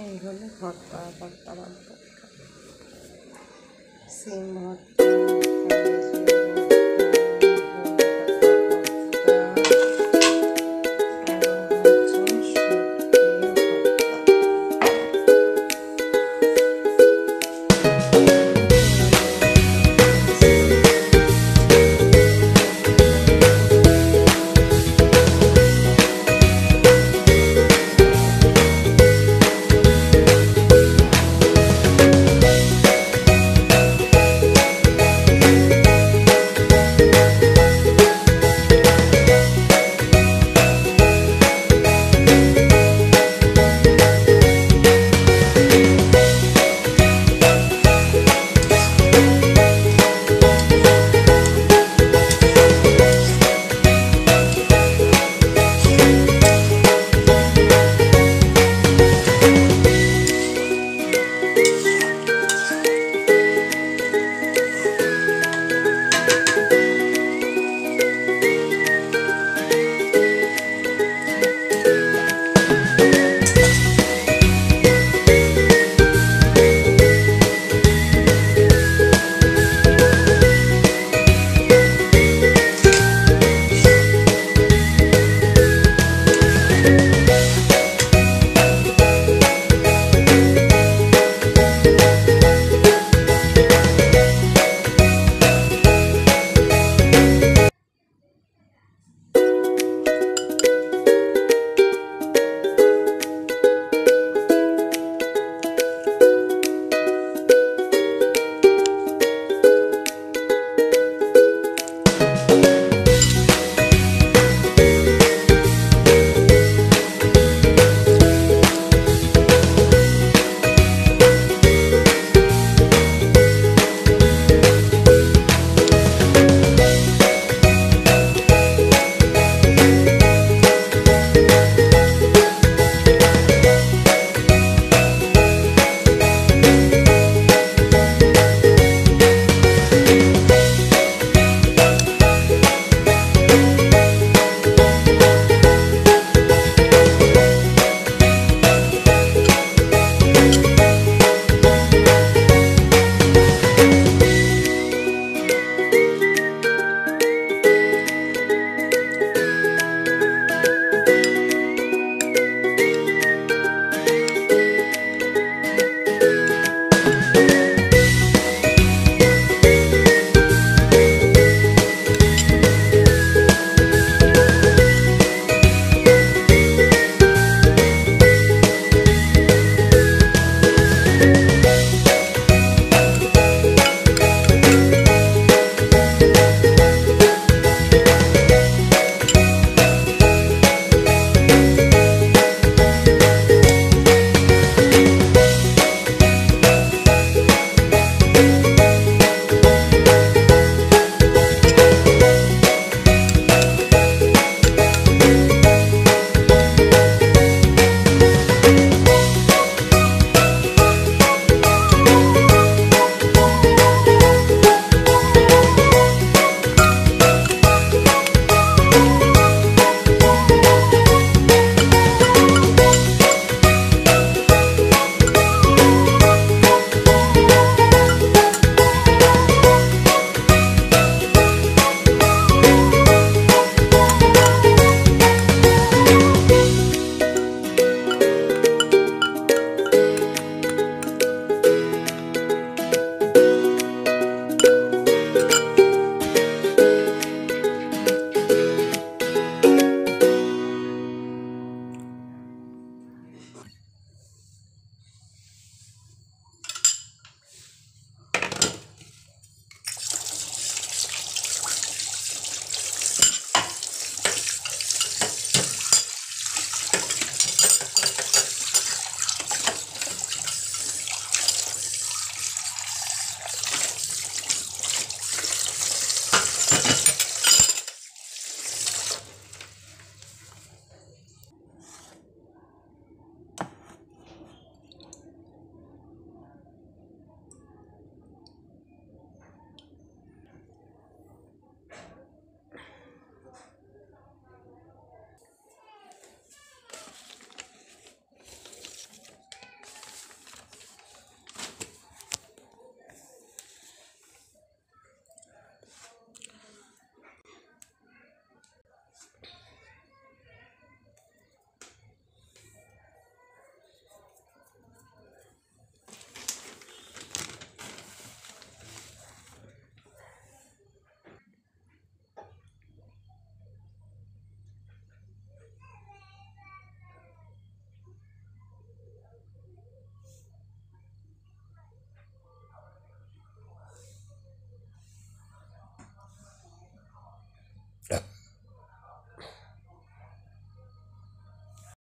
এই হলো ভর্তা ভর্তা ভর্তা সিম ভর্তা।